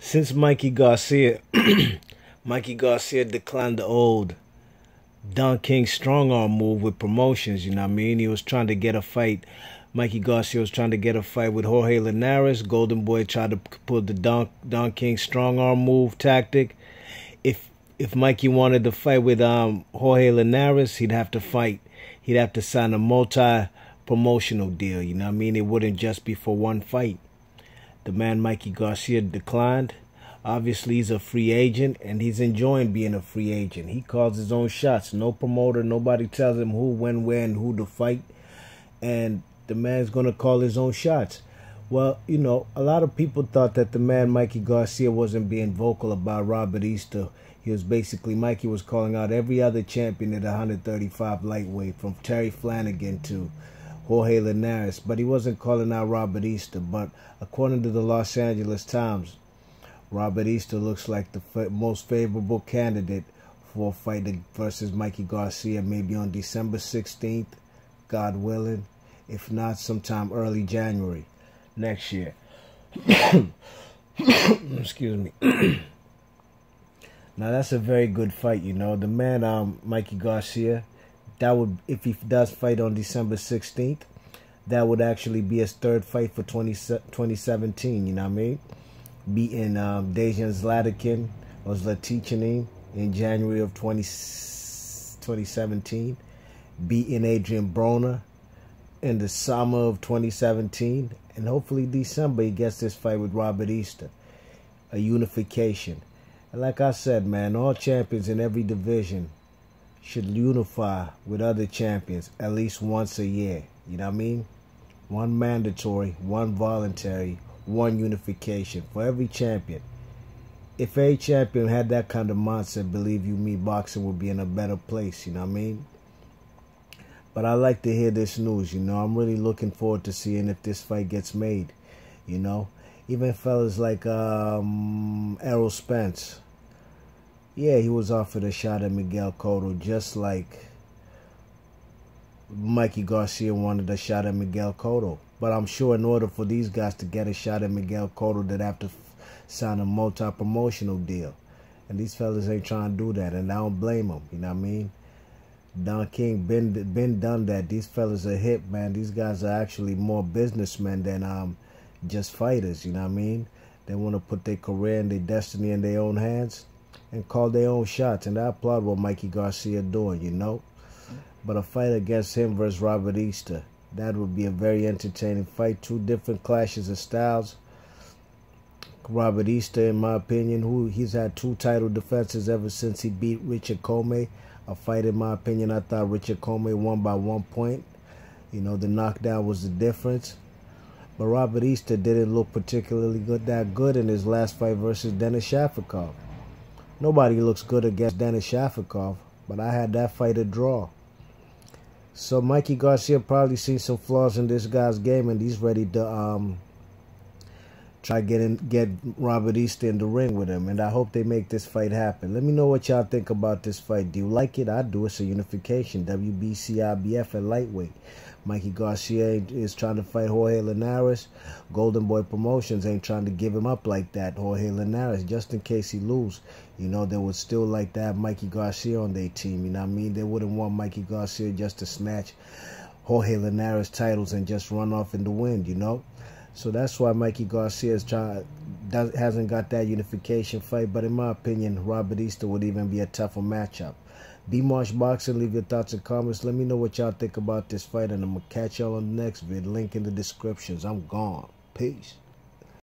since Mikey Garcia, Mikey Garcia declined the old Don King strong arm move with promotions. You know what I mean? He was trying to get a fight. Mikey Garcia was trying to get a fight with Jorge Linares. Golden Boy tried to pull the Don Don King strong arm move tactic. If if Mikey wanted to fight with um Jorge Linares, he'd have to fight. He'd have to sign a multi promotional deal. You know what I mean? It wouldn't just be for one fight. The man Mikey Garcia declined. Obviously, he's a free agent and he's enjoying being a free agent. He calls his own shots. No promoter, nobody tells him who, when, where, and who to fight. And the man's going to call his own shots. Well, you know, a lot of people thought that the man Mikey Garcia wasn't being vocal about Robert Easter. He was basically, Mikey was calling out every other champion at 135 lightweight, from Terry Flanagan to Jorge Linares, but he wasn't calling out Robert Easter. But according to the Los Angeles Times, Robert Easter looks like the most favorable candidate for a fight versus Mikey Garcia, maybe on December 16th, God willing, if not sometime early January next year. Excuse me. now that's a very good fight, you know. The man, um, Mikey Garcia, that would if he does fight on December 16th, that would actually be his third fight for 20, 2017, you know what I mean? Beating um, Dejan Zlatikin or Zlaticanin in January of 20, 2017. Beating Adrien Broner in the summer of 2017. And hopefully December he gets this fight with Robert Easter. A unification. And like I said, man, all champions in every division should unify with other champions at least once a year. You know what I mean? One mandatory, one voluntary, one unification for every champion. If a champion had that kind of mindset, believe you me, boxing would be in a better place. You know what I mean? But I like to hear this news. You know, I'm really looking forward to seeing if this fight gets made. You know, even fellas like um, Errol Spence yeah, he was offered a shot at Miguel Cotto, just like Mikey Garcia wanted a shot at Miguel Cotto. But I'm sure in order for these guys to get a shot at Miguel Cotto, they'd have to sign a multi-promotional deal. And these fellas ain't trying to do that, and I don't blame them. You know what I mean? Don King been been done that. These fellas are hip, man. These guys are actually more businessmen than um just fighters. You know what I mean? They want to put their career and their destiny in their own hands and call their own shots. And I applaud what Mikey Garcia doing, you know. But a fight against him versus Robert Easter, that would be a very entertaining fight. Two different clashes of styles. Robert Easter, in my opinion, who he's had two title defenses ever since he beat Richard Commey. A fight, in my opinion, I thought Richard Commey won by one point. You know, the knockdown was the difference. But Robert Easter didn't look particularly good that good in his last fight versus Denis Shafikov. Nobody looks good against Denis Shafikov, but I had that fight a draw. So Mikey Garcia probably seen some flaws in this guy's game, and he's ready to um, try getting get Robert Easter in the ring with him. And I hope they make this fight happen. Let me know what y'all think about this fight. Do you like it? I do. It's a unification. WBC IBF at lightweight. Mikey Garcia is trying to fight Jorge Linares. Golden Boy Promotions ain't trying to give him up like that, Jorge Linares, just in case he lose. You know, they would still like to have Mikey Garcia on their team. You know what I mean? They wouldn't want Mikey Garcia just to snatch Jorge Linares titles and just run off in the wind, you know? So that's why Mikey Garcia is trying, does, hasn't got that unification fight. But in my opinion, Robert Easter would even be a tougher matchup. B Marsh Boxing, leave your thoughts and comments. Let me know what y'all think about this fight, and I'm gonna catch y'all on the next vid. Link in the descriptions. I'm gone. Peace.